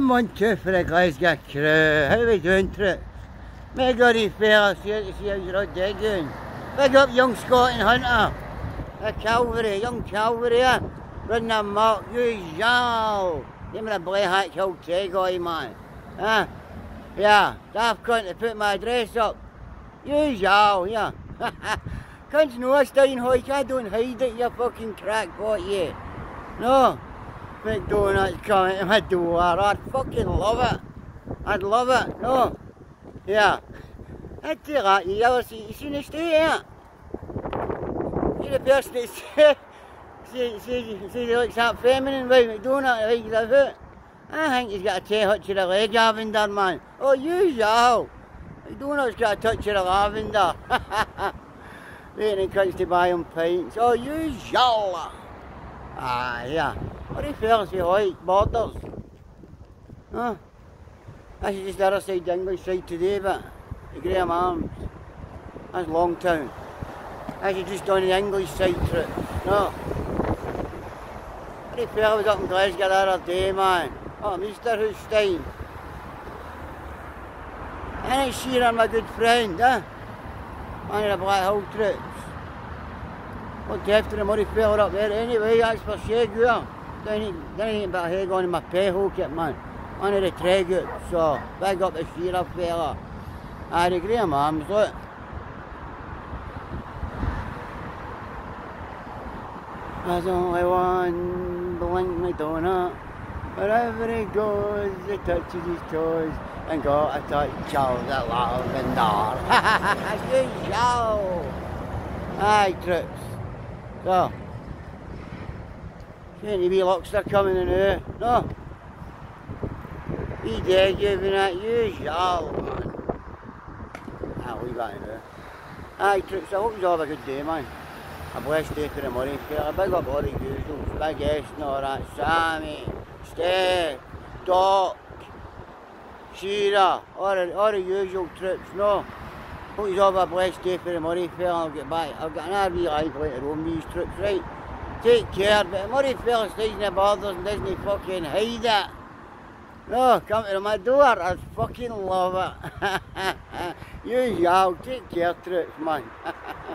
One, two for the Glasgow crew. How we doing, Trip? Meg Goody fellas here to see how you're all digging. Big up young Scott and Hunter. The Calvary, young Calvary, eh? Running a mark, you yow. Give me a boy hat killed Tegoy, man. Huh? Yeah, daft cunt to put my address up. You yow, yeah. Cunts know Stein Hoik, I don't hide it, you fucking crackpot, yeah. No. McDonald's coming to my door. I'd fucking love it. I'd love it. No. Yeah. I'd do that. You ever see, you seen the stay here? See the person that said, see, see, see, he looks that feminine like the foot. I think he's got a tear touch of the leg lavender, man. Oh, you y'all. McDonald's got a touch of the lavender. Waiting comes to buy him pints. Oh, you y'all. Ah, yeah. What if fellas say like borders? Huh? That's just the other side, the English side today, but the Graham Arms. That's Longtown. That's just on the English side trip. No. What if fella was up in Glasgow the other day, man? Oh, Mr. Husstein. And it's Sheeran, my good friend, huh? One of the Black Hole trips. Looked after the muddy fella up there anyway, that's for Shaguar. Down ain't about here going in my pay kit, man. One of the Tregut, so big up the Shearer fella. I agree, Arms, look. There's only one blink Madonna. Wherever he goes, he touches his toes and got a touch of the lavender. Good show! Aye, trips. So, any wee lockster coming in here? No. He dead giving at you, y'all, man. Ah, we got in there. Aye, troops, I hope you all have a good day, man. A blessed day for the money. A big up all the usuals, Big and all that. Sammy, Steph, Doc, Shearer, all the, all the usual trips, no. Hope you all have a blessed day for the money, fella. I'll get back. I've got another wee life later on these trips, right? Take care, but Murray Fellas doesn't bother and doesn't fucking hide it. No, come to my door, I fucking love it. you y'all, take care, troops, man.